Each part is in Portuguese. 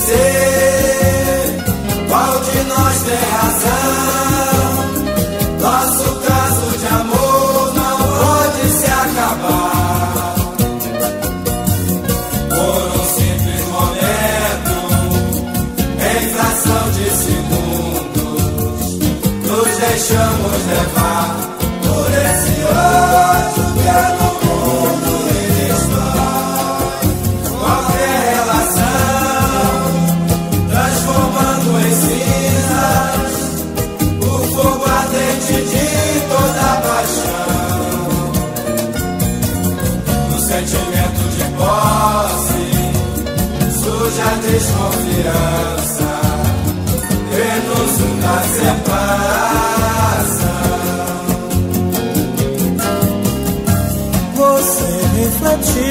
vencer. Qual de nós tem razão? Nosso caso de amor não pode se acabar. Por um simples momento, em fração de segundos, nos deixamos levar. sentimento de posse, suja a desconfiança, renúncio da separação. Você refletiu,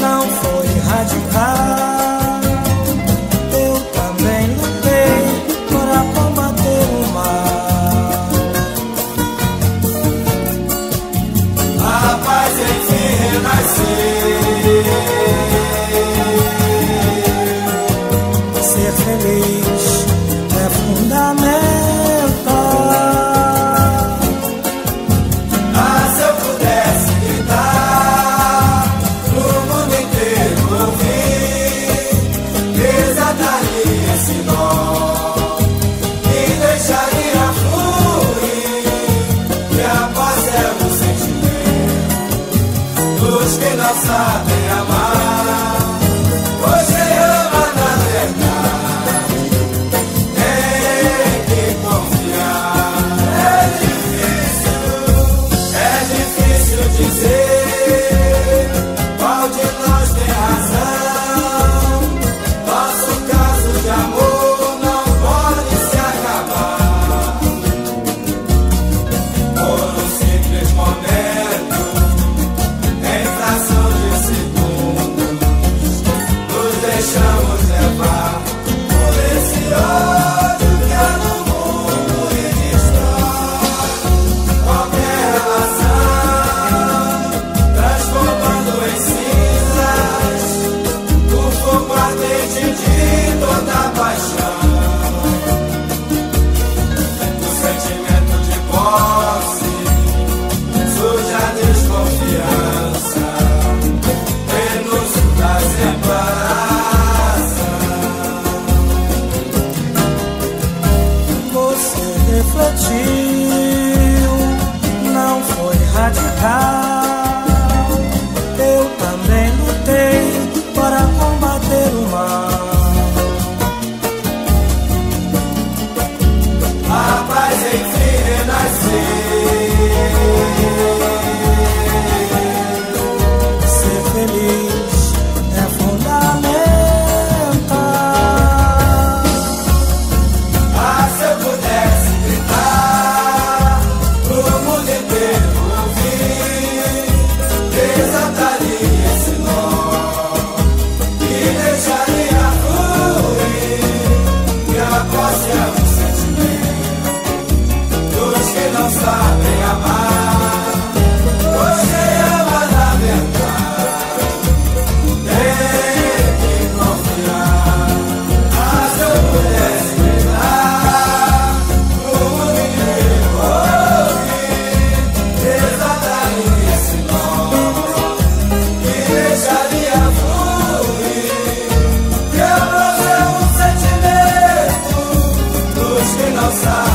não foi radical. sabem amar, ama na verdade tem que confiar. É difícil, é difícil dizer. nossa.